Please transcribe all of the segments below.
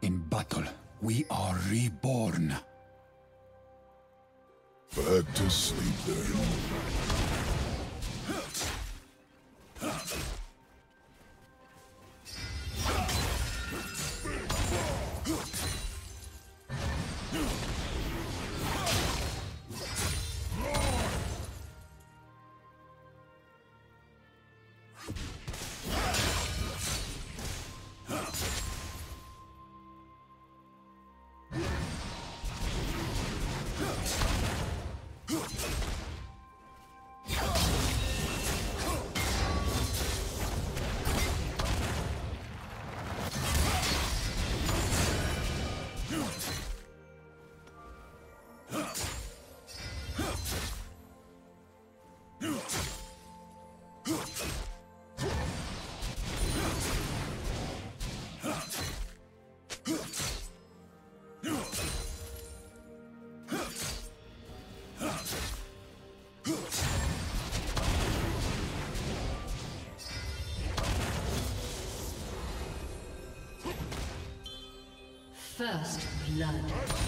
In battle, we are reborn. Back to sleep then. First blood.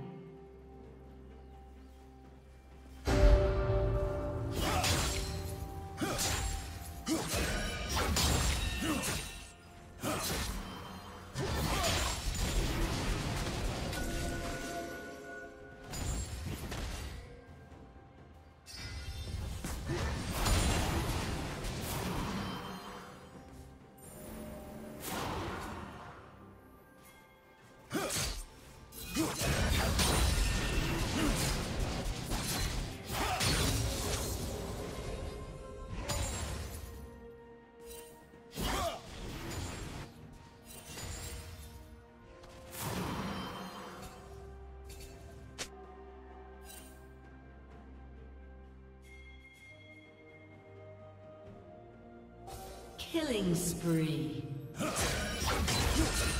Killing spree.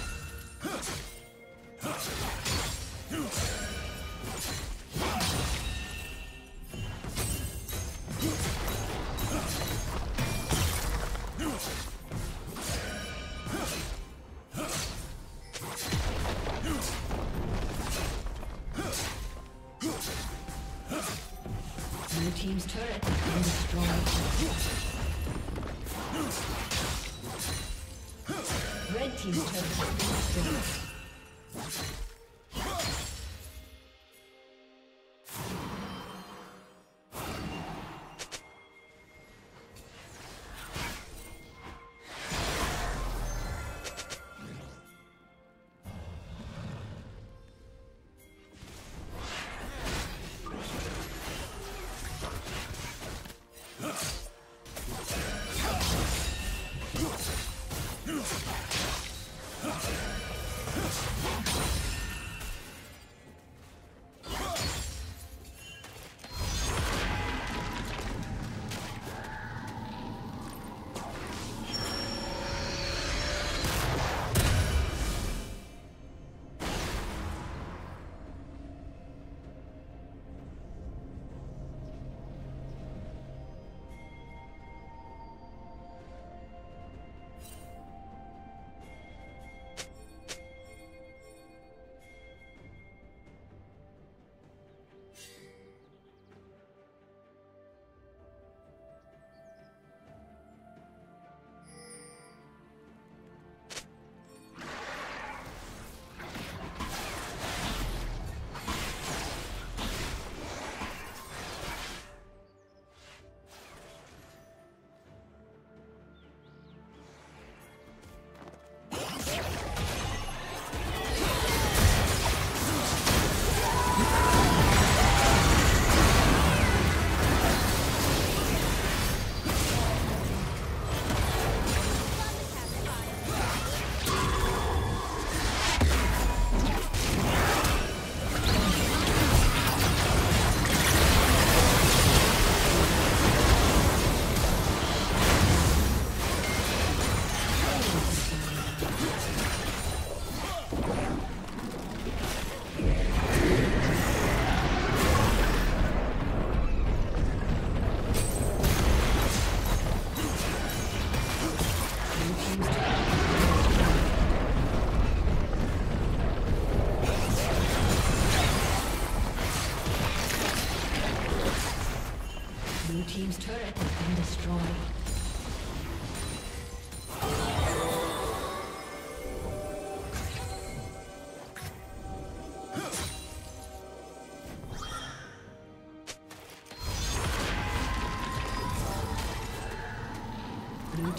destroyed.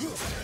Huh.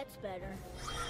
That's better.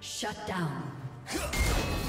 Shut down.